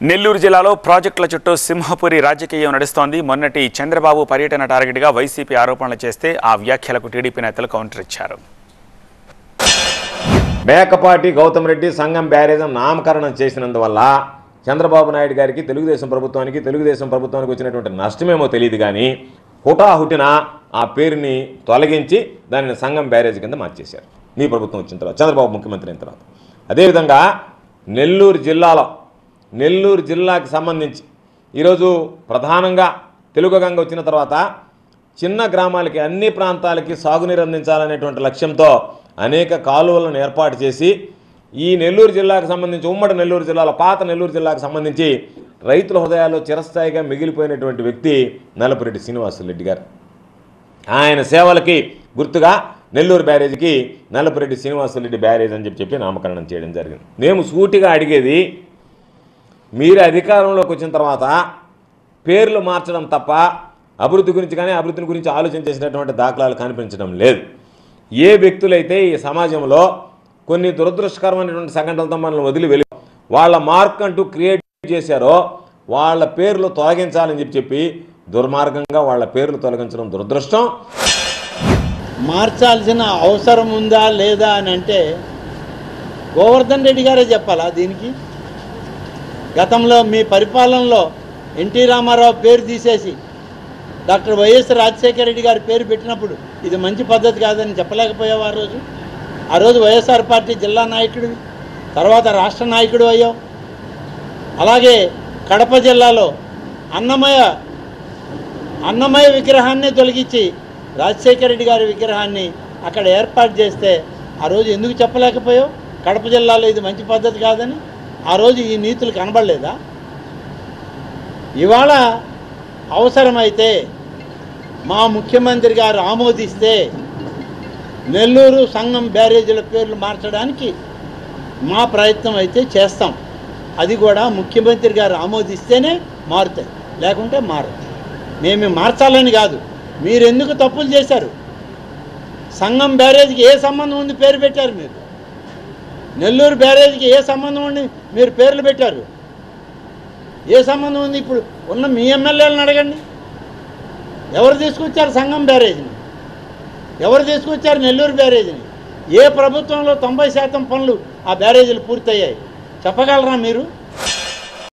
నెల్లూరు జిల్లాలో ప్రాజెక్టుల చుట్టూ సింహపురి రాజకీయం నడుస్తోంది. మొన్నటి చంద్రబాబు పర్యటన టార్గెట్గా వైసీపీ ఆరోపణలు చేస్తే ఆ వ్యాఖ్యలకు టీడీపీ నేతలు కౌంటర్ ఇచ్చారు. మేకపాటి గౌతమ్ రెడ్డి సంఘం బ్యారేజం నామకరణం చేసినందువల్ల చంద్రబాబు నాయుడు గారికి తెలుగుదేశం ప్రభుత్వానికి తెలుగుదేశం ప్రభుత్వానికి వచ్చినటువంటి నష్టమేమో తెలియదు కానీ హుటాహుటిన ఆ పేరుని తొలగించి దానిని సంఘం బ్యారేజ్ కింద మార్చేశారు. మీ ప్రభుత్వం వచ్చిన తర్వాత చంద్రబాబు ముఖ్యమంత్రి అయిన తర్వాత. అదేవిధంగా నెల్లూరు జిల్లాలో నెల్లూరు జిల్లాకి సంబంధించి. ఈరోజు ప్రధానంగా తెలుగు గంగ వచ్చిన తర్వాత చిన్న గ్రామాలకి అన్ని ప్రాంతాలకి సాగునీరు అందించాలనేటువంటి లక్ష్యంతో అనేక కాలువలను ఏర్పాటు చేసి ఈ నెల్లూరు జిల్లాకు సంబంధించి ఉమ్మడి నెల్లూరు జిల్లాలో పాత నెల్లూరు జిల్లాకు సంబంధించి రైతుల హృదయాల్లో చిరస్థాయిగా మిగిలిపోయినటువంటి వ్యక్తి నల్లపురెడ్డి శ్రీనివాసరెడ్డి గారు. ఆయన సేవలకి గుర్తుగా నెల్లూరు బ్యారేజీకి నల్లపురెడ్డి శ్రీనివాసరెడ్డి బ్యారేజ్ అని చెప్పి చెప్పి నామకరణం చేయడం జరిగింది. మేము సూటిగా అడిగేది మీరు అధికారంలోకి వచ్చిన తర్వాత పేర్లు మార్చడం తప్ప అభివృద్ధి గురించి కానీ అభివృద్ధిని గురించి ఆలోచన చేసినటువంటి దాఖలాలు కనిపించడం లేదు. ఏ వ్యక్తులైతే ఈ సమాజంలో కొన్ని దురదృష్టకరమైనటువంటి సంఘటనలతో మనల్ని వదిలి వెళ్ళి వాళ్ళ మార్క్ అంటూ క్రియేట్ చేశారో వాళ్ళ పేర్లు తొలగించాలని చెప్పి చెప్పి దుర్మార్గంగా వాళ్ళ పేర్లు తొలగించడం దురదృష్టం. మార్చాల్సిన అవసరం ఉందా లేదా అని అంటే గోవర్ధన్ రెడ్డి గారే చెప్పాలా దీనికి? గతంలో మీ పరిపాలనలో ఎన్టీ రామారావు పేరు తీసేసి డాక్టర్ వైఎస్ రాజశేఖర రెడ్డి గారి పేరు పెట్టినప్పుడు ఇది మంచి పద్ధతి కాదని చెప్పలేకపోయావు ఆ రోజు? ఆ రోజు వైఎస్ఆర్ పార్టీ జిల్లా నాయకుడు తర్వాత రాష్ట్ర నాయకుడు అయ్యావు. అలాగే కడప జిల్లాలో అన్నమయ్య అన్నమయ విగ్రహాన్ని తొలగించి రాజశేఖర రెడ్డి గారి విగ్రహాన్ని అక్కడ ఏర్పాటు చేస్తే ఆ రోజు ఎందుకు చెప్పలేకపోయావు? కడప జిల్లాలో ఇది మంచి పద్ధతి కాదని ఆ రోజు ఈ నీతులు కనబడలేదా? ఇవాళ అవసరమైతే మా ముఖ్యమంత్రి గారు ఆమోదిస్తే నెల్లూరు సంఘం బ్యారేజీల పేర్లు మార్చడానికి మా ప్రయత్నం అయితే చేస్తాం. అది కూడా ముఖ్యమంత్రి గారు ఆమోదిస్తేనే మారుతాయి లేకుంటే మారదు. మేము మార్చాలని కాదు. మీరు ఎందుకు తప్పులు చేశారు? సంఘం బ్యారేజ్కి ఏ సంబంధం ఉంది పేరు పెట్టారు మీరు నెల్లూరు బ్యారేజ్కి ఏ సంబంధం ఉంది మీరు పేర్లు పెట్టారు? ఏ సంబంధం ఉంది ఇప్పుడు? ఉన్న మీ ఎమ్మెల్యేలను అడగండి. ఎవరు తీసుకొచ్చారు సంఘం బ్యారేజ్ని? ఎవరు తీసుకొచ్చారు నెల్లూరు బ్యారేజ్ని? ఏ ప్రభుత్వంలో తొంభై శాతం పనులు ఆ బ్యారేజీలు పూర్తయ్యాయి? చెప్పగలరా మీరు?